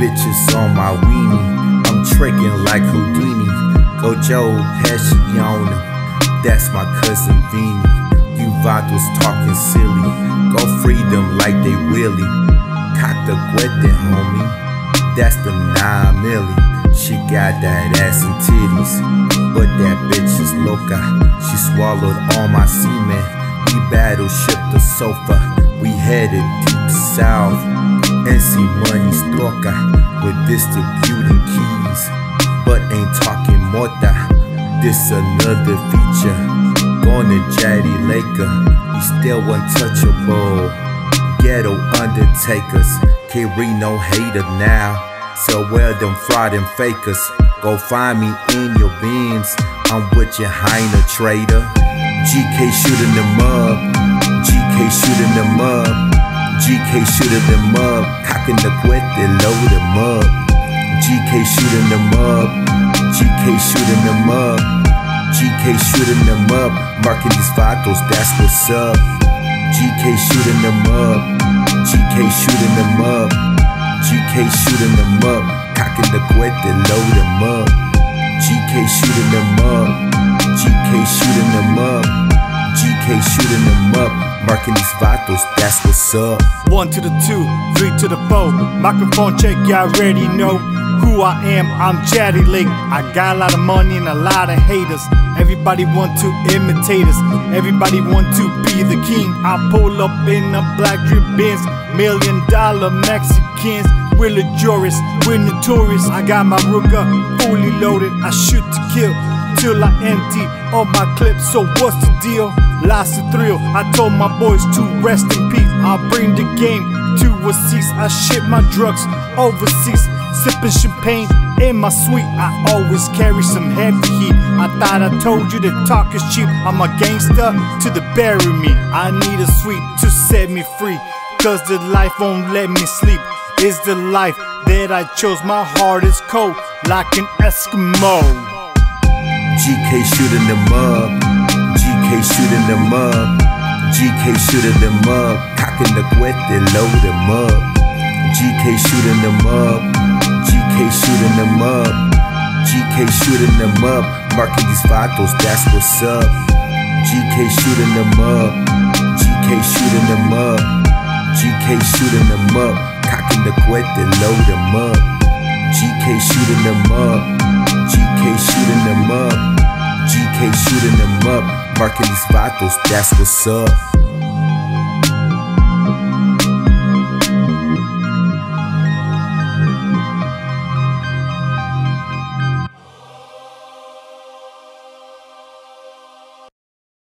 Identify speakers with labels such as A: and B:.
A: bitches on my weenie. I'm tricking like Houdini. Go Joe Pesci on. That's my cousin Vinny. You vatos talking silly. Go free them like they willy. Cock the cuete, homie. That's the nine milli. She got that ass and titties. But that bitch is loca. She swallowed all my semen. We battleship the sofa. We headed deep south. NC money stroca. We're distributing keys. But ain't talking mota. This another feature. Gonna Jaddy Laker. We still untouchable. Ghetto undertakers. K Reno hater now. So where them fraud and fakers. Go find me in your beams. I'm with your Heiner trader. GK shooting them up. GK shooting them up. GK shooting them up. Cocking the cuete, load them up. GK shooting them up. GK shooting them up. GK shooting them up. Marking these vatos, that's what's up. GK shooting them up. GK shooting them up. GK shooting them up. Cocking the cuete, load them up. GK shooting them up. GK shooting them up. GK shooting them up. Marking these vatos, that's what's up.
B: One to the two, three to the four. Microphone check, y'all already know who I am. I'm Jaddy Lake. I got a lot of money and a lot of haters. Everybody want to imitate us. Everybody want to be the king. I pull up in a black drip Benz, million dollar Mexicans. We're luxurious, we're notorious. I got my Ruger fully loaded. I shoot to kill till I empty all my clips. So what's the deal? Lost the thrill. I told my boys to rest in peace. I'll bring the game to a cease. I ship my drugs overseas, sipping champagne in my suite. I always carry some heavy heat. I thought I told you that talk is cheap. I'm a gangster to the bury me. I need a sweet to set me free. Cause the life won't let me sleep. Is the life that I chose. My heart is cold like an Eskimo.
A: GK shooting them up. GK shooting them up. GK shooting them up. Cocking the cuete, load them up. GK shooting them up. GK shooting them up. GK shooting them up. Marking these vatos, that's what's up. GK shooting them up. GK shooting them up. GK shooting them up. Cocking the cuete, load them up. GK shooting them up. GK shooting shooting them up. Marking these vatos, that's what's up.